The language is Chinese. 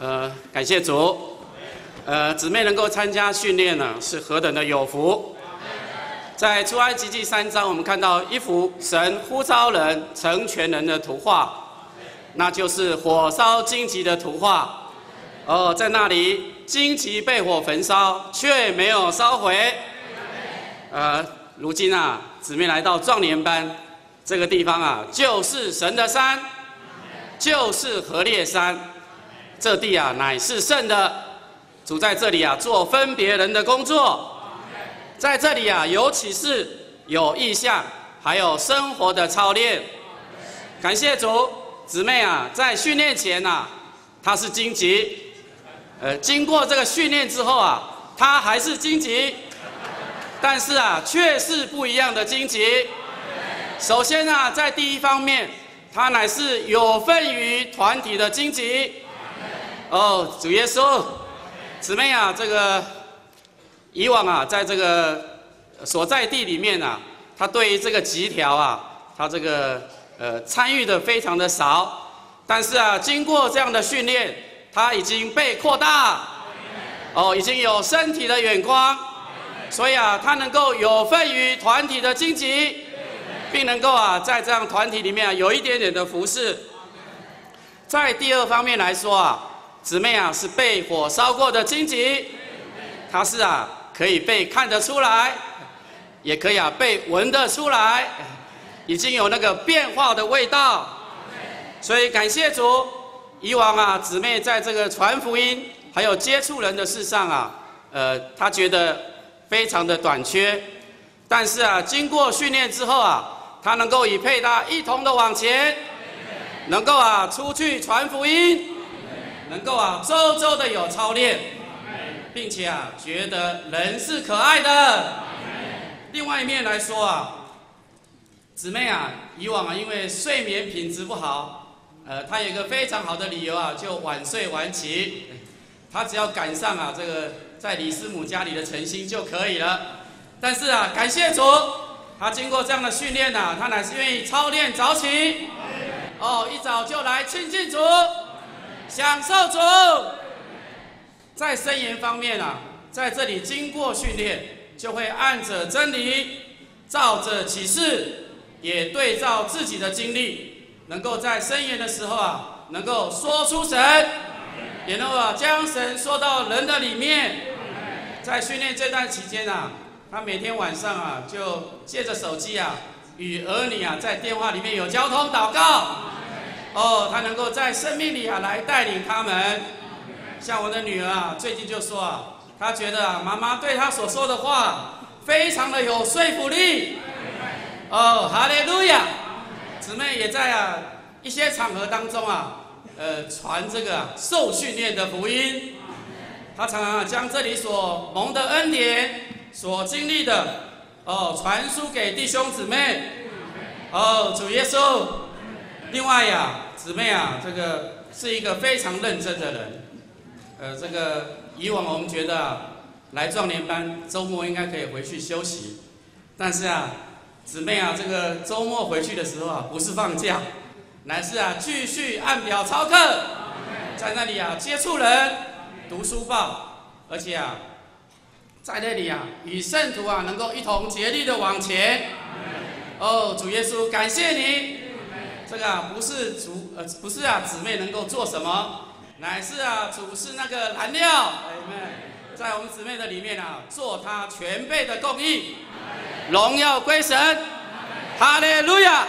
呃，感谢主，呃，姊妹能够参加训练呢，是何等的有福。在出埃及记三章，我们看到一幅神呼召人成全人的图画，那就是火烧荆棘的图画。哦，在那里，荆棘被火焚烧，却没有烧毁。呃，如今啊，姊妹来到壮年班这个地方啊，就是神的山，就是何烈山。这地啊，乃是圣的，主在这里啊，做分别人的工作。在这里啊，有启示，有意象，还有生活的操练。感谢主，姊妹啊，在训练前呐，她是荆棘，呃，经过这个训练之后啊，她还是荆棘，但是啊，却是不一样的荆棘。首先啊，在第一方面，她乃是有份于团体的荆棘。哦，主耶稣，姊妹啊，这个以往啊，在这个所在地里面啊，他对于这个吉条啊，他这个呃参与的非常的少，但是啊，经过这样的训练，他已经被扩大，哦，已经有身体的眼光，所以啊，他能够有份于团体的荆棘，并能够啊，在这样团体里面啊，有一点点的服饰。在第二方面来说啊。姊妹啊，是被火烧过的荆棘，它是啊，可以被看得出来，也可以啊被闻得出来，已经有那个变化的味道。所以感谢主，以往啊，姊妹在这个传福音还有接触人的事上啊，呃，她觉得非常的短缺，但是啊，经过训练之后啊，她能够与配搭一同的往前，能够啊出去传福音。能够啊，周周的有操练，并且啊，觉得人是可爱的。另外一面来说啊，姊妹啊，以往啊，因为睡眠品质不好，呃，她有一个非常好的理由啊，就晚睡晚起。她只要赶上啊，这个在李师母家里的晨星就可以了。但是啊，感谢主，她经过这样的训练呐，她乃是愿意操练早起，哦，一早就来亲近主。享受主，在声言方面啊，在这里经过训练，就会按着真理，照着启示，也对照自己的经历，能够在声言的时候啊，能够说出神，也能够将神说到人的里面。在训练这段期间啊，他每天晚上啊，就借着手机啊，与儿女啊，在电话里面有交通祷告。哦，他能够在生命里啊来带领他们，像我的女儿啊，最近就说啊，她觉得啊妈妈对她所说的话非常的有说服力。哦，哈利路亚！姊妹也在啊一些场合当中啊，呃传这个受训练的福音。她常常啊将这里所蒙的恩典、所经历的哦传输给弟兄姊妹。哦，主耶稣。另外呀，姊妹啊，这个是一个非常认真的人。呃，这个以往我们觉得啊来壮年班周末应该可以回去休息，但是啊，姊妹啊，这个周末回去的时候啊，不是放假，乃是啊继续按表操课，在那里啊接触人、读书报，而且啊，在那里啊与圣徒啊能够一同竭力的往前。哦，主耶稣，感谢你。这个啊，不是主，呃，不是啊，姊妹能够做什么，乃是啊，主是那个燃料，在我们姊妹的里面啊，做他全备的供应，荣耀归神，哈利路亚。